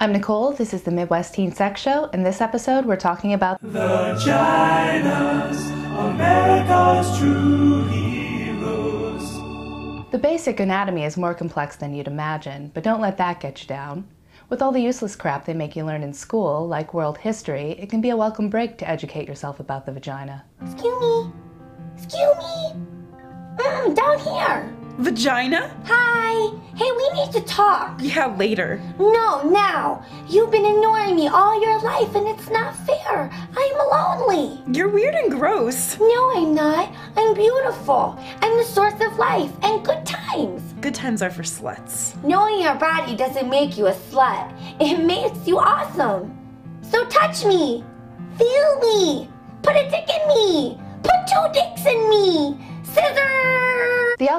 I'm Nikol, this is the Midwest Teen Sex Show. In this episode, we're talking about The Vaginas, America's true heroes. the basic anatomy is more complex than you'd imagine, but don't let that get you down. With all the useless crap they make you learn in school, like world history, it can be a welcome break to educate yourself about the vagina. Excuse me. Excuse me. Mm, down here. Vagina? Hi. Hey, we need to talk. Yeah, later. No, now. You've been ignoring me all your life and it's not fair. I'm lonely. You're weird and gross. No, I'm not. I'm beautiful. I'm the source of life and good times. Good times are for sluts. Knowing your body doesn't make you a slut. It makes you awesome. So touch me. Feel me. Put a dick in me. Put two dicks in me.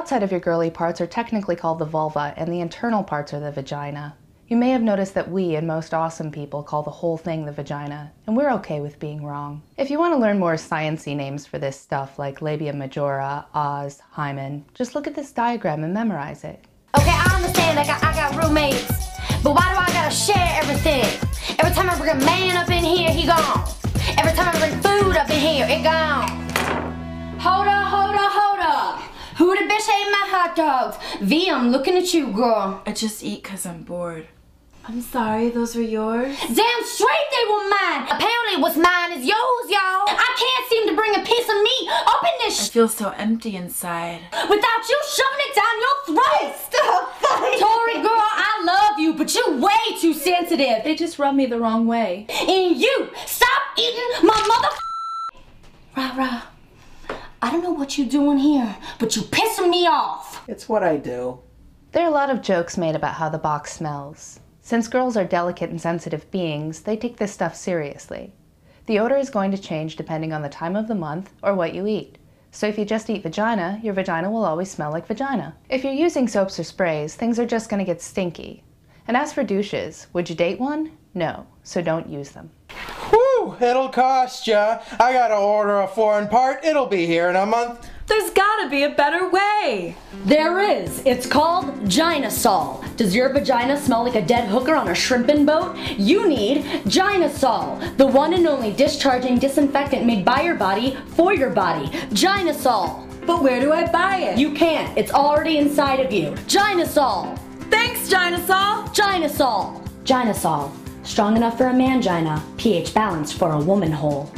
Outside of your girly parts are technically called the vulva, and the internal parts are the vagina. You may have noticed that we and most awesome people call the whole thing the vagina, and we're okay with being wrong. If you want to learn more sciency names for this stuff like labia majora, Oz, hymen, just look at this diagram and memorize it. Okay, I understand I got, I got roommates, but why do I gotta share everything? Every time I bring a man up in here, he gone. Every time I bring food up in here, it gone. Hold on, hold up, hold up. Who the bitch ate my hot dogs? V, I'm looking at you, girl. I just eat because I'm bored. I'm sorry, those were yours? Damn straight they were mine. Apparently what's mine is yours, y'all. I can't seem to bring a piece of meat up in this sh- I feel so empty inside. without you shoving it down your throat. Stop fighting! Tori, girl, I love you, but you're way too sensitive. They just rubbed me the wrong way. And you, stop eating my mother. Rah rah. I don't know what you're doing here, but you're pissing me off. It's what I do. There are a lot of jokes made about how the box smells. Since girls are delicate and sensitive beings, they take this stuff seriously. The odor is going to change depending on the time of the month or what you eat. So if you just eat vagina, your vagina will always smell like vagina. If you're using soaps or sprays, things are just going to get stinky. And as for douches, would you date one? No, so don't use them. Whew, it'll cost ya. I gotta order a foreign part. It'll be here in a month. There's gotta be a better way. There is. It's called Ginasol. Does your vagina smell like a dead hooker on a shrimping boat? You need Ginasol, the one and only discharging disinfectant made by your body for your body. Ginasol. But where do I buy it? You can't. It's already inside of you. Ginasol. Thanks, Ginasol. Ginasol. Ginasol. Strong enough for a mangina, pH balanced for a woman hole.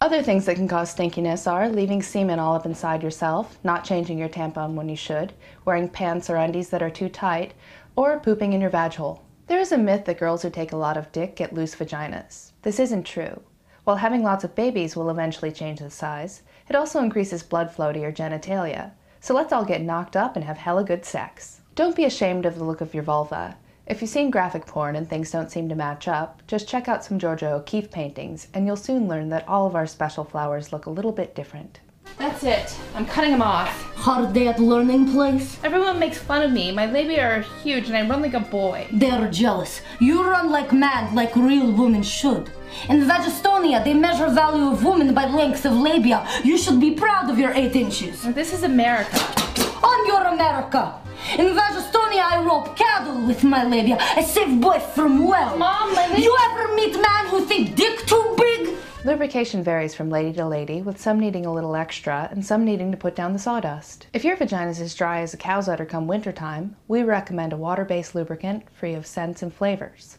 Other things that can cause stinkiness are leaving semen all up inside yourself, not changing your tampon when you should, wearing pants or undies that are too tight, or pooping in your vag hole. There is a myth that girls who take a lot of dick get loose vaginas. This isn't true. While having lots of babies will eventually change the size, it also increases blood flow to your genitalia. So let's all get knocked up and have hella good sex. Don't be ashamed of the look of your vulva. If you've seen graphic porn and things don't seem to match up, just check out some Georgia O'Keeffe paintings and you'll soon learn that all of our special flowers look a little bit different. That's it. I'm cutting them off. Hard day at learning place? Everyone makes fun of me. My labia are huge and I run like a boy. They're jealous. You run like mad, like real women should. In Vagistonia, they measure value of women by length of labia. You should be proud of your eight inches. This is America. On your America. In Vagistonia, I rope cattle with my labia. I save boys from well. Mom, my labia- You ever meet man who think dick too big? Lubrication varies from lady to lady, with some needing a little extra and some needing to put down the sawdust. If your vagina is as dry as a cow's udder come wintertime, we recommend a water based lubricant free of scents and flavors.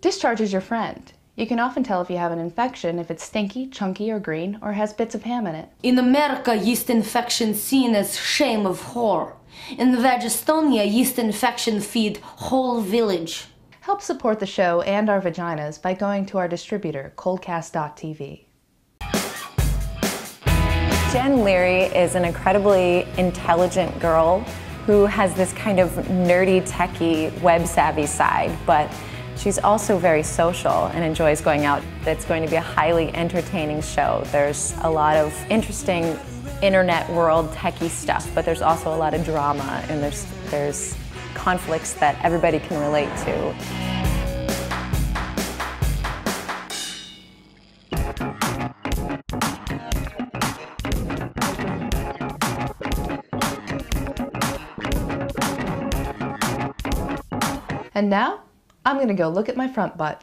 Discharge is your friend. You can often tell if you have an infection if it's stinky, chunky, or green, or has bits of ham in it. In America, yeast infection seen as shame of whore. In Vagistonia, yeast infection feed whole village. Help support the show and our vaginas by going to our distributor, koldcast.tv. Jen Leary is an incredibly intelligent girl who has this kind of nerdy, techie, web savvy side, but she's also very social and enjoys going out. It's going to be a highly entertaining show. There's a lot of interesting internet world techie stuff, but there's also a lot of drama and there's there's conflicts that everybody can relate to. And now, I'm gonna go look at my front butt.